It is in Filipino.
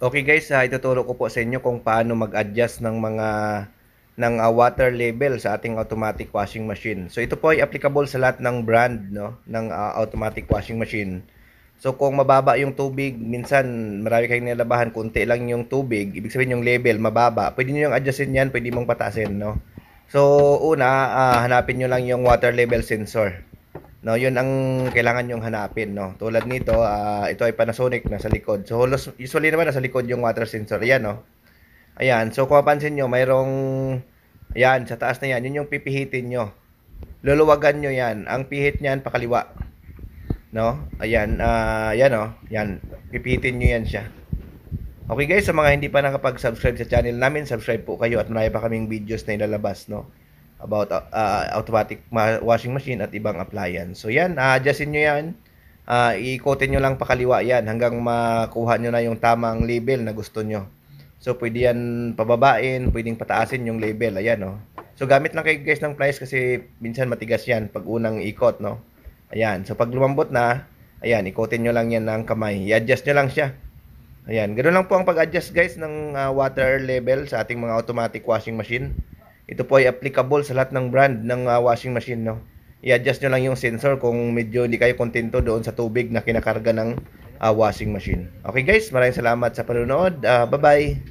Okay guys, uh, ituturo ko po sa inyo kung paano mag-adjust ng mga ng uh, water level sa ating automatic washing machine. So ito po ay applicable sa lahat ng brand no ng uh, automatic washing machine. So kung mababa yung tubig, minsan marami kayong nilabahan, kunti lang yung tubig, ibig sabihin yung level mababa. Pwede niyo yung adjustin yan, pwede mong patasin, no? So una, uh, hanapin niyo lang yung water level sensor. No, 'yun ang kailangan yung hanapin, no. Tulad nito, uh, ito ay Panasonic na sa likod. So usually naman nasa likod yung water sensor. Ayan, no. Ayan, so kung mapansin nyo, mayroong ayan, sa taas na yan, yun yung pipihitin nyo. Luluwagan nyo yan. Ang pihit niyan pakaliwa. No? Ayan, uh, yan oh. Yan, pipihitin nyo yan siya. Okay guys, sa mga hindi pa nakapag-subscribe sa channel namin, subscribe po kayo at marami pa kaming videos na ilalabas, no? about uh, automatic washing machine at ibang appliance. So yan, uh, adjustin nyo yan. Uh, iikotin nyo lang pakaliwa yan hanggang makuha nyo na yung tamang label na gusto nyo. So pwede yan pababain, pwedeng pataasin yung label. Ayan, no? So gamit lang kayo guys ng pliers kasi minsan matigas yan pag unang ikot, no? Ayan, so pag lumambot na, ayan, ikotin nyo lang yan ng kamay. I-adjust nyo lang siya. Ayan, ganoon lang po ang pag-adjust guys ng uh, water level sa ating mga automatic washing machine. Ito po ay applicable sa lahat ng brand ng uh, washing machine. No? I-adjust nyo lang yung sensor kung medyo hindi kayo kontento doon sa tubig na kinakarga ng uh, washing machine. Okay guys, maraming salamat sa panonood. Uh, bye-bye!